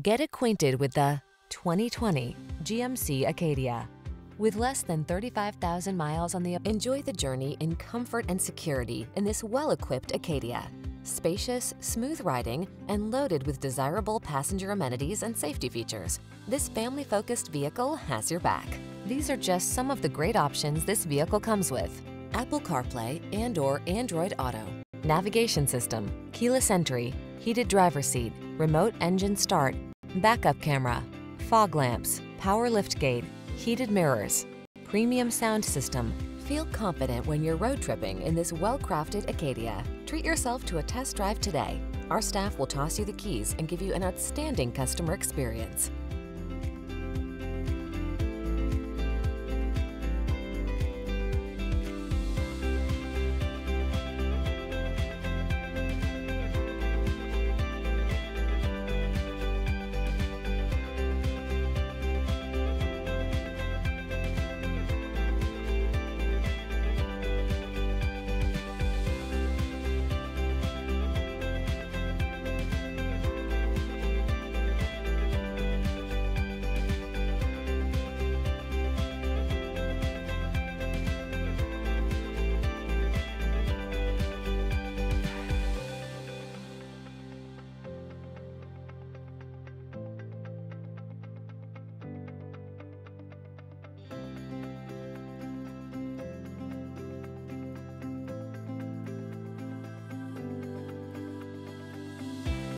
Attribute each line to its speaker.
Speaker 1: Get acquainted with the 2020 GMC Acadia. With less than 35,000 miles on the enjoy the journey in comfort and security in this well-equipped Acadia. Spacious, smooth riding, and loaded with desirable passenger amenities and safety features, this family-focused vehicle has your back. These are just some of the great options this vehicle comes with. Apple CarPlay and or Android Auto, navigation system, keyless entry, heated driver seat, remote engine start, backup camera, fog lamps, power liftgate, heated mirrors, premium sound system. Feel confident when you're road tripping in this well-crafted Acadia. Treat yourself to a test drive today. Our staff will toss you the keys and give you an outstanding customer experience.